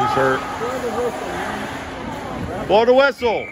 He's hurt. Blow the whistle.